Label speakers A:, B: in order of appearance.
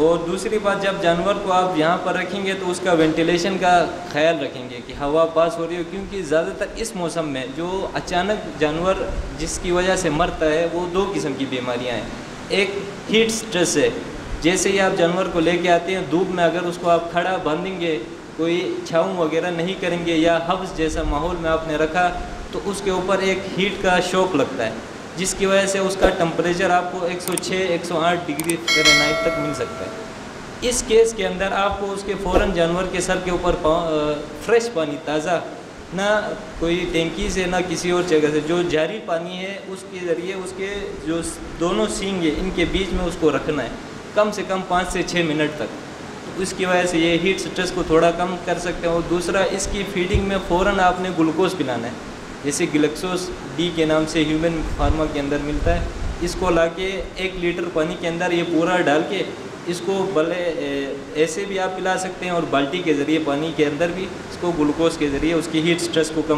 A: और दूसरी बात, जब जानवर को आप यहाँ पर रखेंगे तो उसका वेंटिलेशन का ख्याल रखेंगे कि हवा पास हो रही हो, क्योंकि ज़्यादातर इस मौसम में जो अचानक जानवर जिसकी वजह से मरता है, वो दो किस्म की बीमारियाँ हैं। एक हीट स्ट्रेस है, जैसे ही आप जानवर को लेके आते हैं, धूप में अगर उसको आप खड़ा बांधेंगे, कोई छाँव वगैरह नहीं करेंगे या हब्स जैसा माहौल में आपने रखा तो उसके ऊपर एक हीट का शौक लगता है। जिसकी वजह से उसका टम्परेचर आपको 106 108 डिग्री फ़ारेनहाइट तक मिल सकता है। इस केस के अंदर आपको उसके फ़ौर जानवर के सर के ऊपर फ्रेश पानी, ताज़ा, ना कोई टेंकी से ना किसी और जगह से। जो जारी पानी है, उसके ज़रिए उसके जो दोनों सींग है, इनके बीच में उसको रखना है, कम से कम पाँच से छः मिनट तक। तो इसकी वजह से ये हीट स्ट्रेस को थोड़ा कम कर सकते हैं। और दूसरा, इसकी फीडिंग में फ़ौर आपने ग्लूकोज पिलाना है। जैसे गिलक्सोस डी के नाम से ह्यूमन फार्मा के अंदर मिलता है। इसको ला के एक लीटर पानी के अंदर ये पूरा डाल के इसको भले ऐसे भी आप पिला सकते हैं और बाल्टी के ज़रिए पानी के अंदर भी, इसको ग्लूकोज के ज़रिए उसकी हीट स्ट्रेस को कम